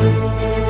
Música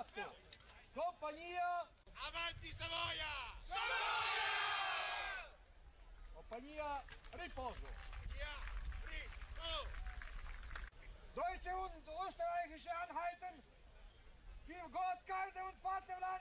fatto. Compagnia, Avanti Savoia! compagnia, riposo. Ja, Ri, oh! Deutsche und österreichische Einheiten, für Gott, Kaiser und Vaterland!